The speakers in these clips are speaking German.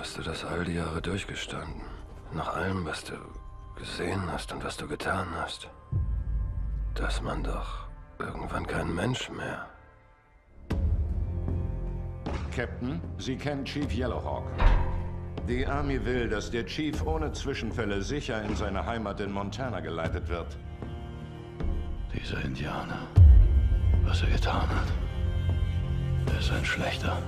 hast du das all die Jahre durchgestanden? Nach allem, was du gesehen hast und was du getan hast. Dass man doch irgendwann kein Mensch mehr. Captain, Sie kennen Chief Yellowhawk. Die Army will, dass der Chief ohne Zwischenfälle sicher in seine Heimat in Montana geleitet wird. Dieser Indianer, was er getan hat, er ist ein Schlechter.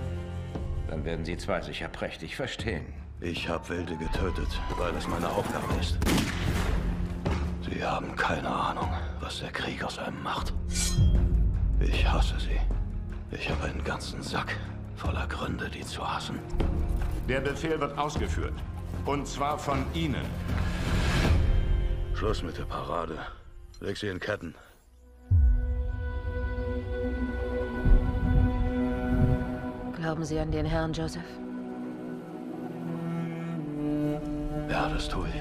Dann werden Sie zwei sicher prächtig verstehen. Ich habe Wilde getötet, weil es meine Aufgabe ist. Sie haben keine Ahnung, was der Krieg aus einem macht. Ich hasse sie. Ich habe einen ganzen Sack voller Gründe, die zu hassen. Der Befehl wird ausgeführt. Und zwar von Ihnen. Schluss mit der Parade. Leg sie in Ketten. Glauben Sie an den Herrn, Joseph? Ja, das tue ich.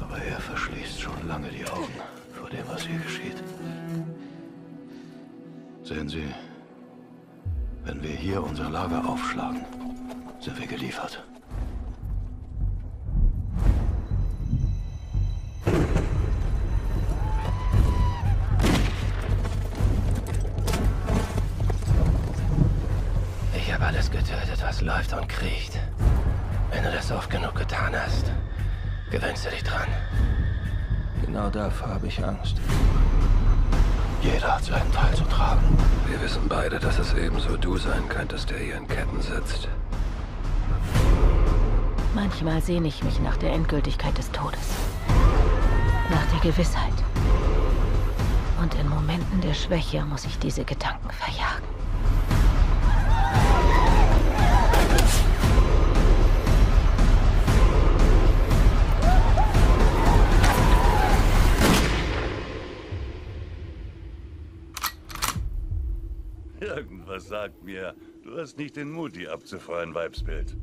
Aber er verschließt schon lange die Augen vor dem, was hier geschieht. Sehen Sie, wenn wir hier unser Lager aufschlagen, sind wir geliefert. Ich habe alles getötet, was läuft und kriecht. Wenn du das oft genug getan hast, gewöhnst du dich dran. Genau davor habe ich Angst. Jeder hat seinen Teil zu tragen. Wir wissen beide, dass es ebenso du sein könntest, der hier in Ketten sitzt. Manchmal sehne ich mich nach der Endgültigkeit des Todes. Nach der Gewissheit. Und in Momenten der Schwäche muss ich diese Gedanken verjagen. Irgendwas sagt mir, du hast nicht den Mut, die abzufreien Weibsbild.